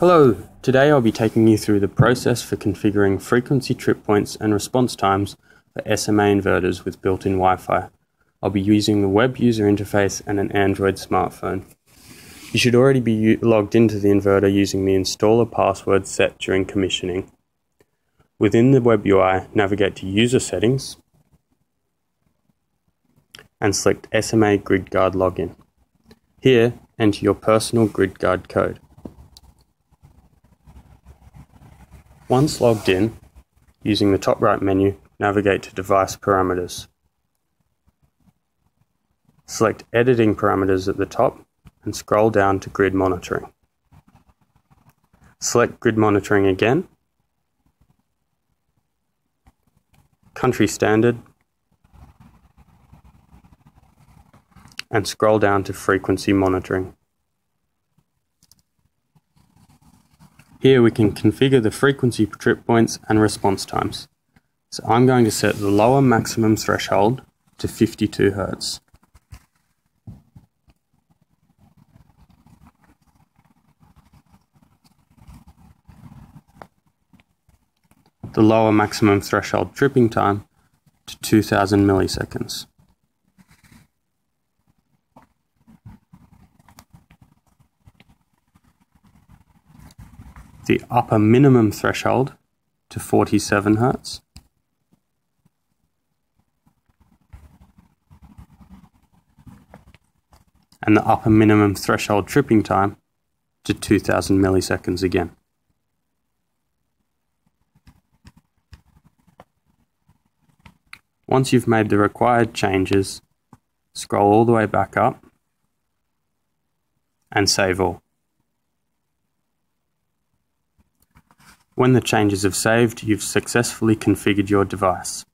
Hello, today I'll be taking you through the process for configuring frequency trip points and response times for SMA inverters with built-in Wi-Fi. I'll be using the web user interface and an Android smartphone. You should already be logged into the inverter using the installer password set during commissioning. Within the web UI, navigate to User Settings and select SMA GridGuard Login. Here, enter your personal GridGuard code. Once logged in, using the top right menu, navigate to Device Parameters. Select Editing Parameters at the top and scroll down to Grid Monitoring. Select Grid Monitoring again, Country Standard, and scroll down to Frequency Monitoring. Here we can configure the frequency trip points and response times. So I'm going to set the lower maximum threshold to 52 Hz. The lower maximum threshold tripping time to 2000 milliseconds. The upper minimum threshold to 47 Hz. And the upper minimum threshold tripping time to 2000 milliseconds again. Once you've made the required changes, scroll all the way back up and save all. When the changes have saved, you've successfully configured your device.